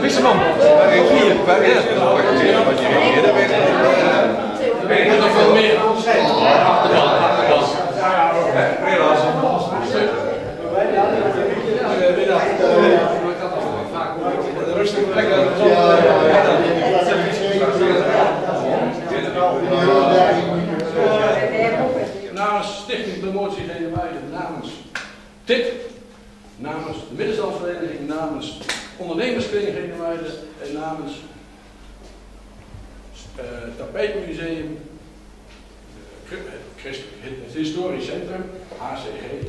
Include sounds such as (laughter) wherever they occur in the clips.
Visserman. Hier, het? Wat je. Namens Stichting Promotie namens TIP, namens de Middenstandsvereniging, namens Ondernemerskring Genewijde en namens eh, het Tapijtmuseum, het Historisch Centrum, HCG,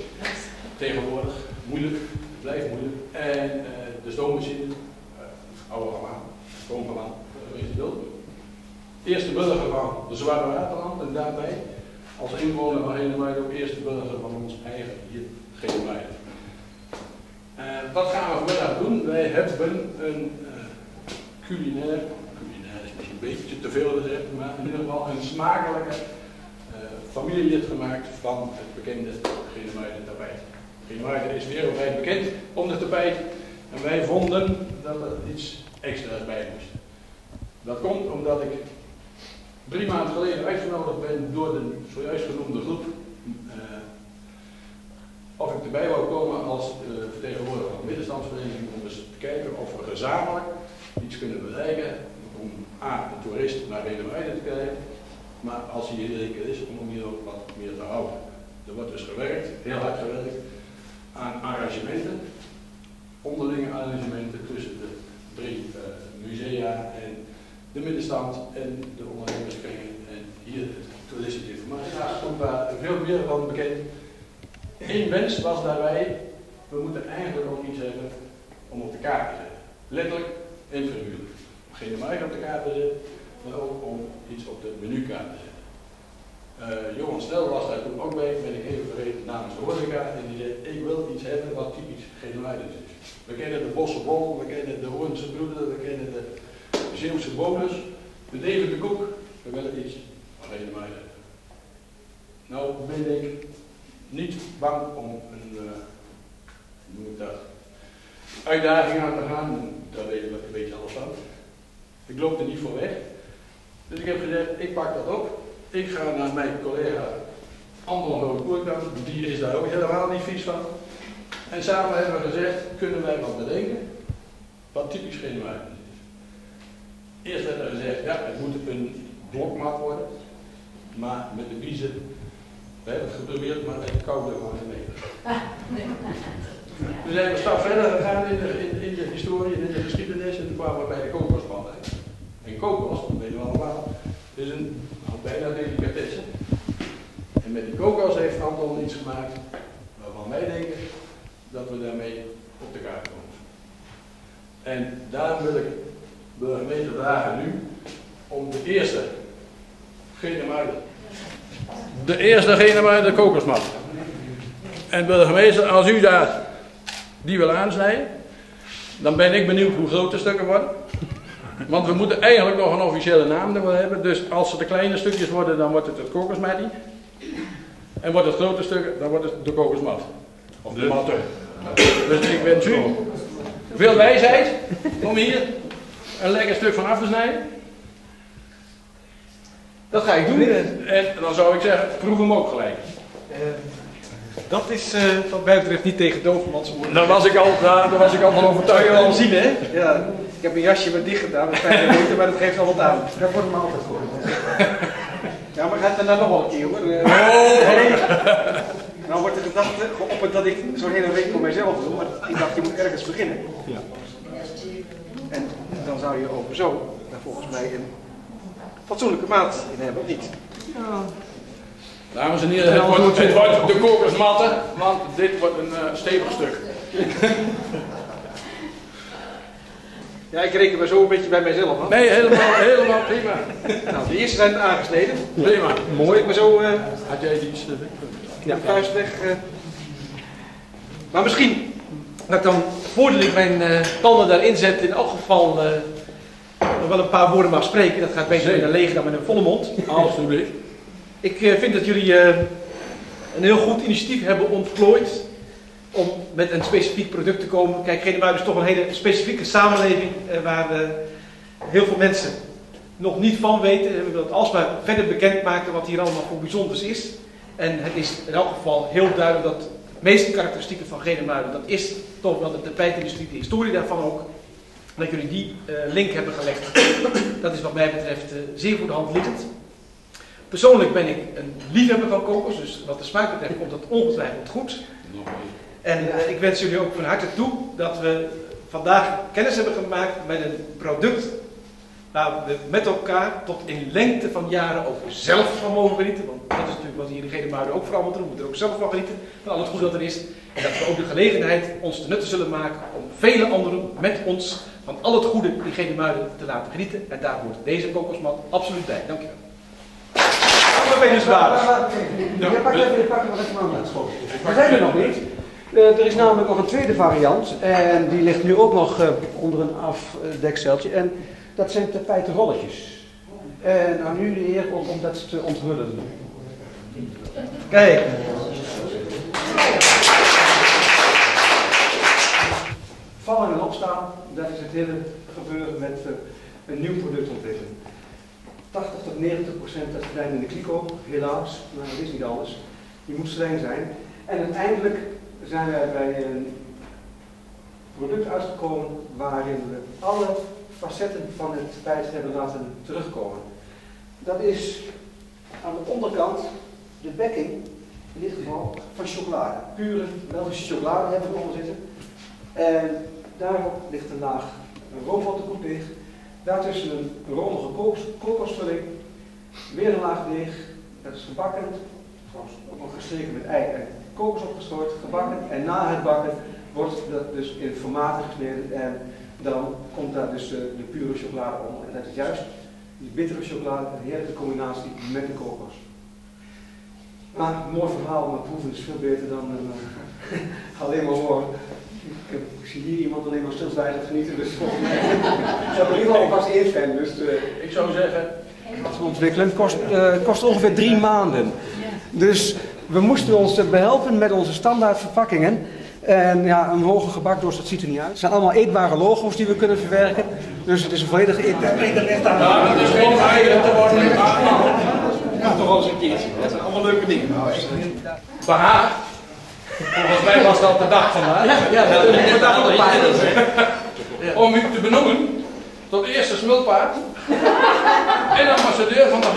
tegenwoordig moeilijk, het blijft moeilijk, en eh, de stoommachine, uh, oude Galaan, Stoomgalaan, uh, weet je. Eerste burger van de Zwarte Waterland en daarbij als inwoner van Henemuiden ook eerste burger van ons eigen hier. Uh, wat gaan we vanmiddag doen? Wij hebben een uh, culinair, culinair een beetje te veel gezegd, maar in ieder geval een smakelijke uh, familielid gemaakt van het bekende Genemuiden tapijt. Genemuiden is wereldwijd bekend om de tapijt en wij vonden dat er iets extra's bij moest. Dat komt omdat ik drie maanden geleden uitgenodigd ben door de zojuist genoemde groep of ik erbij wou komen als uh, vertegenwoordiger van de middenstandsvereniging om eens te kijken of we gezamenlijk iets kunnen bereiken om A, de toerist naar Redewijde te krijgen, maar als hij hier zeker is, om hier ook wat meer te houden. Er wordt dus gewerkt, heel hard gewerkt, aan arrangementen, onderlinge arrangementen tussen de drie uh, musea en de middenstand en de ondernemerskringen en hier het toeristische informatie. Daar komt daar veel meer van bekend. Eén wens was daarbij, we moeten eigenlijk ook iets hebben om op de kaart te zetten. Letterlijk en figuurlijk. Geen markt op de kaart te zetten, maar ook om iets op de menukaart te zetten. Uh, Johan Stel was daar toen ook bij, ben ik even vergeten, namens de horeca. En die zei, ik wil iets hebben wat typisch Genuides is. We kennen de Bosse Bol, we kennen de Hoornse Broeder, we kennen de Zeeuwse bonus, de Koek, we willen iets van Genuides. Nou ben ik niet bang om een, dat, uitdaging aan te gaan. Daar weet ik een beetje alles van. Ik loop er niet voor weg. Dus ik heb gezegd, ik pak dat op. Ik ga naar mijn collega Andor Rood-Koerkamp, die is daar ook helemaal niet vies van. En samen hebben we gezegd, kunnen wij wat bedenken wat typisch geen is. Eerst werd er gezegd, ja, het moet een blokmat worden, maar met de biezen we hebben het geprobeerd, maar het koude gewoon niet mee. We zijn een stap verder gegaan in de, in, in de historie en in de geschiedenis en toen kwamen we bij de kokospan. En kokos, dat weten we allemaal, is een nou, bijna delicatesse. En met die kokos heeft Anton iets gemaakt waarvan wij denken dat we daarmee op de kaart komen. En daarom wil ik burgemeester vragen nu om de eerste Genemuiden de eerste gene de kokosmat. En burgemeester, als u daar die wil aansnijden, dan ben ik benieuwd hoe groot de stukken worden. Want we moeten eigenlijk nog een officiële naam ervoor hebben. Dus als het de kleine stukjes worden, dan wordt het het kokosmattie. En wordt het grote stukken, dan wordt het de kokosmat. Of de matte. Dus ik wens u veel wijsheid om hier een lekker stuk van af te snijden. Dat ga ik doen. En dan zou ik zeggen, proef hem ook gelijk. Uh, dat is uh, wat mij betreft niet tegen Dovermans woorden. Daar was ik al, daar was ik al van overtuigd. Kan je wel zien, hè? Ja. Ik heb een jasje wat dicht gedaan met 5 minuten, maar dat geeft al wat aan. Dat wordt me altijd voor. Ja, maar gaat er nou nog wel een keer hoor. Uh, oh. nee. Nou wordt de gedachte geopperd dat ik zo'n hele week voor mijzelf doe, maar ik dacht je moet ergens beginnen. Ja. En dan zou je over zo, volgens mij, een fatsoenlijke maat in hebben, of niet? Ja. Dames en heren, het wordt, het wordt de kokosmatten, want dit wordt een uh, stevig stuk. (laughs) Ja, ik reken me zo een beetje bij mijzelf af. Nee, helemaal, helemaal prima. Nou, de eerste zijn aangesneden. Prima. Mooi. Ik me zo uh, Had jij iets? Uh, ja. vuist weg. Uh. Maar misschien dat ik dan, voordat ik mijn uh, tanden daarin zet, in elk geval nog wel een paar woorden mag spreken. Dat gaat beter in een lege dan met een volle mond. Alsjeblieft. Ik uh, vind dat jullie uh, een heel goed initiatief hebben ontplooid. om met een specifiek product te komen. Kijk, Genemuiden is toch een hele specifieke samenleving eh, waar eh, heel veel mensen nog niet van weten. En we willen het alsmaar verder bekendmaken wat hier allemaal voor bijzonders is. En het is in elk geval heel duidelijk dat de meeste karakteristieken van Genemuiden, dat is toch wel de tapijtindustrie, de historie daarvan ook. Dat jullie die uh, link hebben gelegd, dat is wat mij betreft uh, zeer voor de. Persoonlijk ben ik een liefhebber van kokos, dus wat de smaak betreft komt dat ongetwijfeld goed. En uh, ik wens jullie ook van harte toe dat we vandaag kennis hebben gemaakt met een product waar we met elkaar tot in lengte van jaren ook zelf van mogen genieten. Want dat is natuurlijk wat hier in Gedemuiden ook vooral moeten doen. We er ook zelf van genieten van al het goede dat er is. En dat we ook de gelegenheid ons te nutten zullen maken om vele anderen met ons van al het goede in Gedemuiden te laten genieten. En daar hoort deze kokosmat absoluut bij. Dank je wel. Ja, pak even de pakken wat even aan het school. We zijn er nog niet. Uh, er is namelijk nog een tweede variant. En die ligt nu ook nog uh, onder een afdekseltje. En dat zijn tapijtenrolletjes. En aan u de eer om, om dat te onthullen. Kijk. Dat is het hele gebeuren met uh, een nieuw product ontwikkelen. 80 tot 90 procent dat verdwijnt in de kliko, helaas, maar dat is niet anders. Die moet streng zijn. En uiteindelijk zijn wij bij een product uitgekomen waarin we alle facetten van het tapijt hebben laten terugkomen. Dat is aan de onderkant de bekking, in dit geval van chocolade. Pure Belgische chocolade hebben we onder zitten. En daarop ligt een laag roomboterkoek Daartussen een rondige kokosvulling. Weer een laag deeg. Dat is gebakken. Ook nog gestreken met ei en kokos opgestort. Gebakken. En na het bakken wordt dat dus in formaten gesneden. En dan komt daar dus de, pure chocolade om. En dat is juist die bittere chocolade, een heerlijke combinatie met de kokos. Maar een mooi verhaal, maar proeven is veel beter dan uh, (laughs) alleen maar horen. Ik, ik, zie hier iemand alleen maar stilzwijgend genieten, dus volgens mij heb in ieder geval alvast één fan. Dus uh, ik zou zeggen, wat we ontwikkelen kost, uh, kost ongeveer drie maanden. Dus we moesten ons behelpen met onze standaard verpakkingen. En ja, een hoge gebakdoos, dat ziet er niet uit. Het zijn allemaal eetbare logo's die we kunnen verwerken. Dus het is een volledige eetbaar. Ja, dat is geen eigen te worden. Ja, toch wel eens een keertje. Dat zijn allemaal leuke dingen. Behaag. Volgens mij was dat de dag vandaag. Ja, ja dat is een paar Om u te benoemen tot eerste smulpaard (laughs) en ambassadeur van de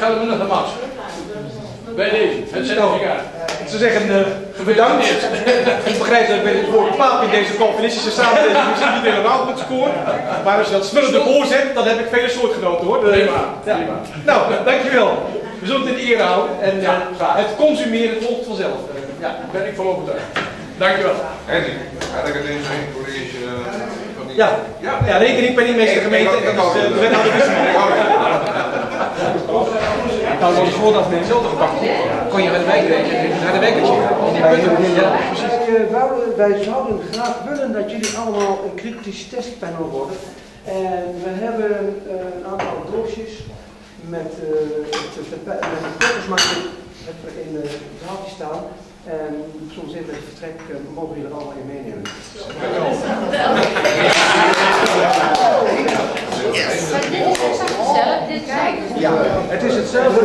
Geldermundige Mas. Bij deze, het certificaat. Zou zeggen, uh, bedankt. ik begrijp dat ik met het woord paap in deze Calvinistische samenleving (laughs) misschien niet helemaal goed scoor. Maar als je dat spullen ervoor zet, dan heb ik vele soortgenoten hoor. Prima, ja. prima. Nou, dankjewel. We zullen het in de eer houden. En ja, uh, het consumeren volgt vanzelf. Ja, ben ik van overtuigd. Dankjewel. Henry, had ik het in zijn college van die... Ja, ja. ja rekening ben niet mee de gemeente. Dat is de wethouder (laughs) Nou, dat is voordat men zelf gepakt kon je naar de wijk naar de wekkertje. Ja, wij, wij zouden graag willen dat jullie allemaal een kritisch testpanel worden. En we hebben een aantal doosjes met, uh, met het kokosmaker in de zaaltje staan. En soms in het vertrek uh, mogen jullie er allemaal in meenemen. Ja, het is hetzelfde